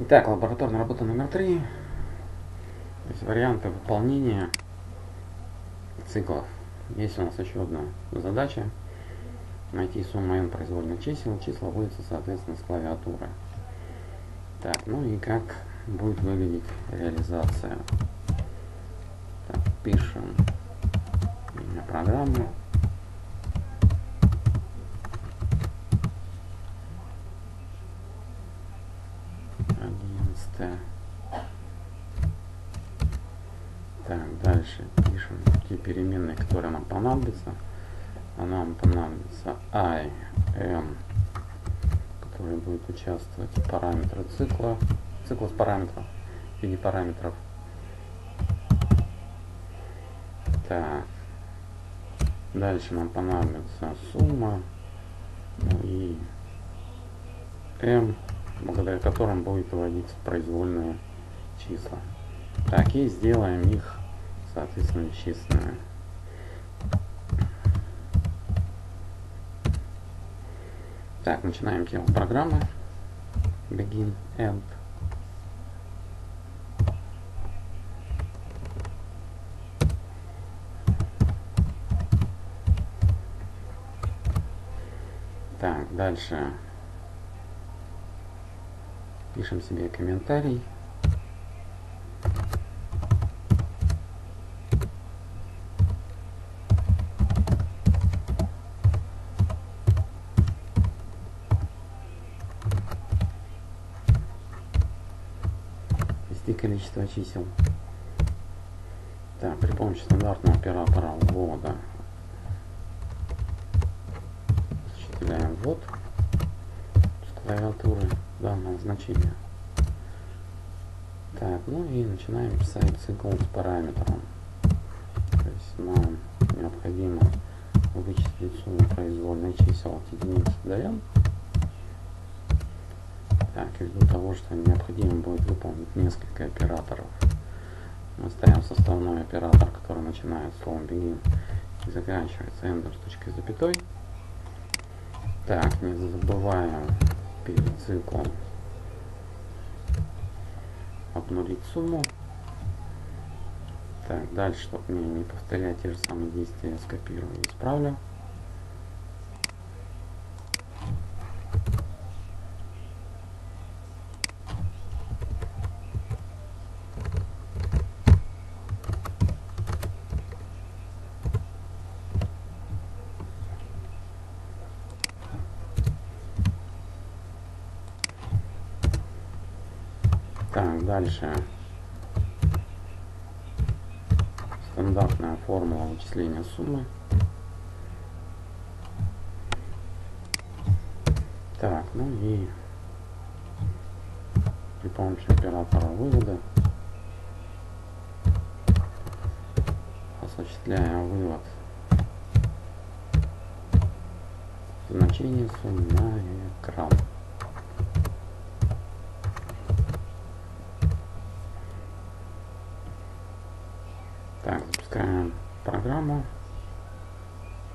Итак, лабораторная работа номер три. Есть варианты выполнения циклов. Есть у нас еще одна задача. Найти сумму n произвольных чисел. Числа вводятся, соответственно, с клавиатуры. Так, ну и как будет выглядеть реализация. Так, пишем имя программы. Одиннадцатое. Так, дальше пишем те переменные, понадобятся. А нам понадобится i, m, который будет участвовать в параметры цикла, цикла с параметров, виде параметров. Так, дальше нам понадобится сумма ну и m, благодаря которым будет выводиться произвольные числа. Так, и сделаем их, соответственно, вещественными. Так, начинаем тему программы. Begin, End. Так, дальше пишем себе комментарий. количество чисел. Так, при помощи стандартного оператора ввода осуществляем ввод с клавиатуры данного значения. Так, ну и начинаем писать цикл с параметром. То есть нам необходимо вычислить сумму произвольной чисел от единицы до n. Ввиду того, что необходимо будет выполнить несколько операторов, мы ставим составной оператор, который начинает словом begin и заканчивается ender с точкой запятой. Так, не забываем перед циклом обнулить сумму. Так, дальше, чтобы не повторять те же самые действия, скопирую и исправлю. Так, дальше. Стандартная формула вычисления суммы. Так, ну и при помощи оператора вывода осуществляем вывод значения суммы на экран. Так, запускаем программу.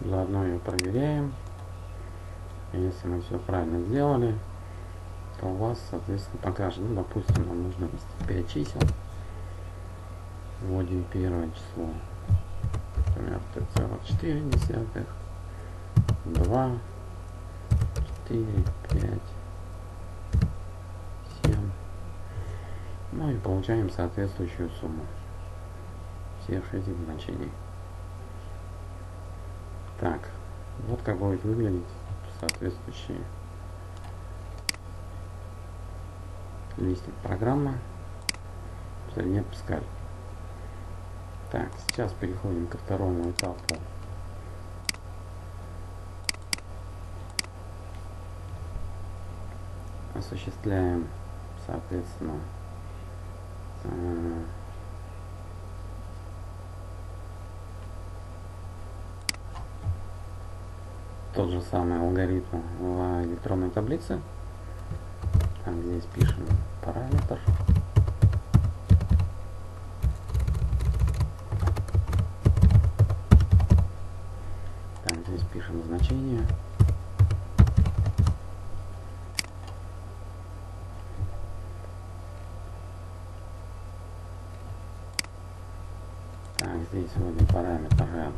Заодно ее проверяем. И если мы все правильно сделали, то у вас, соответственно, покажет. Ну, допустим, нам нужно ввести 5 чисел. Вводим первое число. Например, 3,4 десятых. 2, 4, 5, 7. Ну и получаем соответствующую сумму всех этих значений. Так, вот как будет выглядеть соответствующий листик программы средняя Паскаль. Так, сейчас переходим ко второму этапу. Осуществляем, соответственно, тот же самый алгоритм в электронной таблице. Там здесь пишем параметр. Там здесь пишем значение. Так, здесь вводим параметр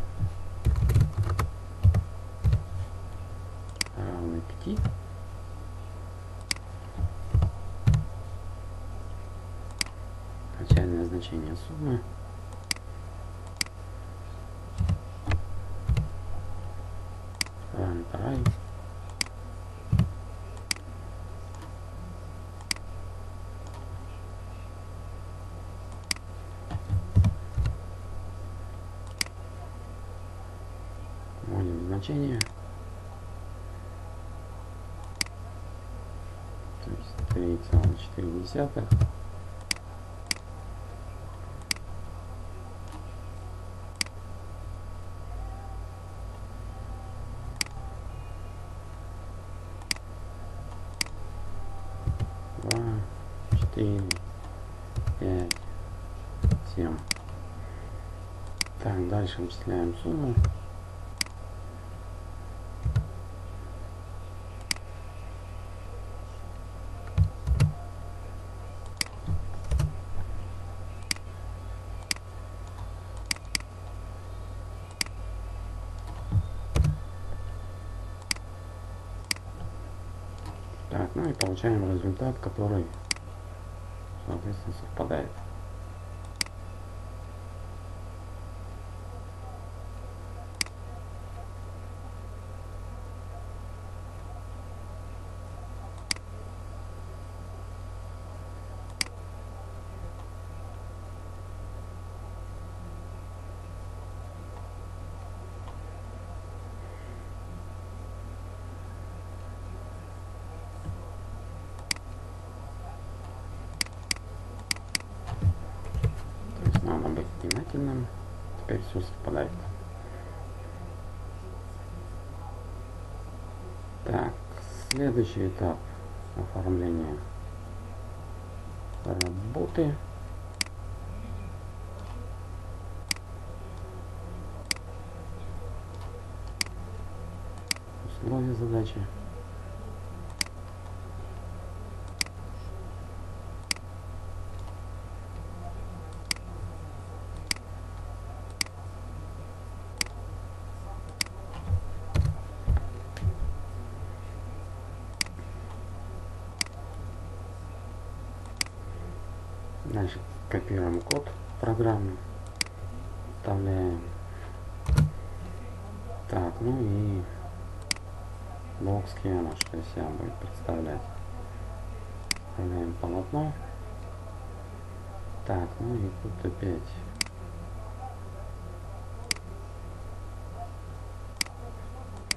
значение суммы. Параметр i. Вводим значение. То есть 3,4. 4, 5, 7. Так, дальше вычисляем сумму. Так, ну и получаем результат, который соответственно, совпадает. То есть надо быть внимательным. Теперь все совпадает. Так, следующий этап оформления работы. Условия задачи. Дальше копируем код программы, вставляем. Так, ну и блок схема, что из себя будет представлять. Вставляем полотно. Так, ну и тут опять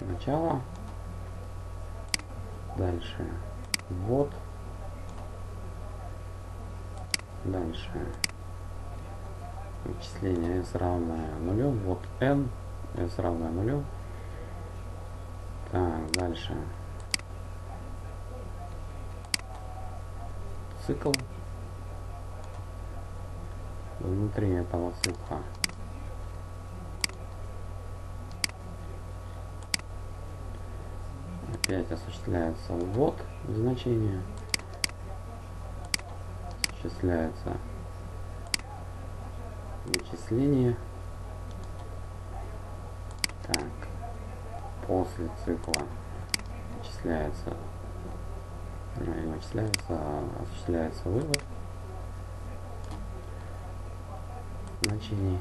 начало. Дальше ввод. Дальше вычисление s равное нулю. Вот n, s равное нулю. Так, дальше цикл внутри этого цикла. Опять осуществляется ввод значения осуществляется вычисление. Так, после цикла вычисляется, ну, вычисляется, а осуществляется вывод значений.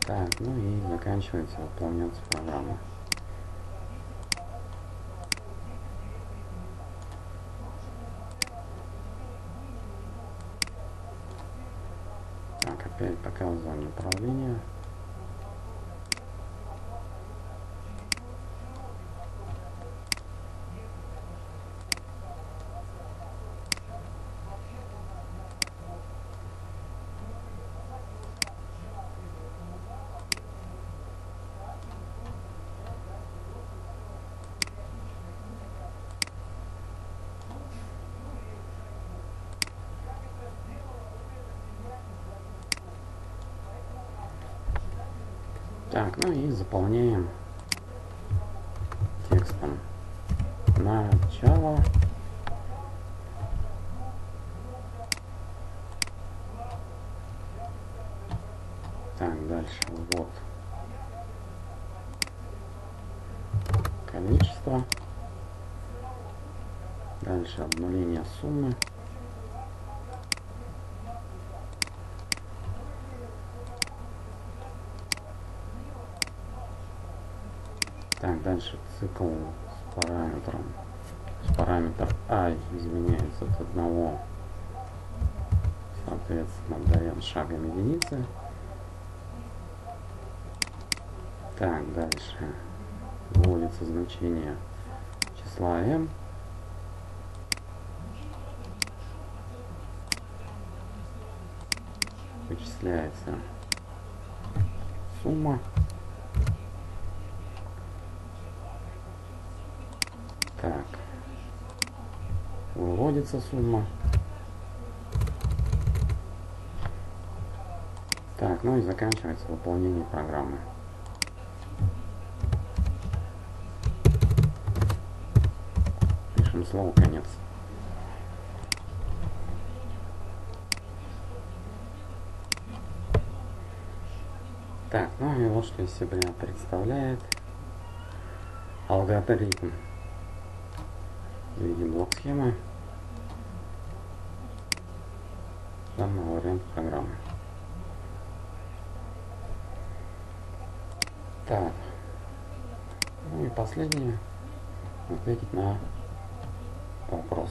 Так, ну и заканчивается выполняться программа. Так, опять показываем направление. Так, ну и заполняем текстом. Начало. Так, дальше вот количество. Дальше обнуление суммы. Так, дальше цикл с параметром. С параметр i изменяется от одного. Соответственно, даем шагом единицы. Так, дальше вводится значение числа m. Вычисляется сумма. Так. Выводится сумма. Так, ну и заканчивается выполнение программы. Пишем слово конец. Так, ну и вот что из себя представляет алгоритм видим блок схемы данного варианта программы. Так. Ну и последнее. Ответить на вопрос.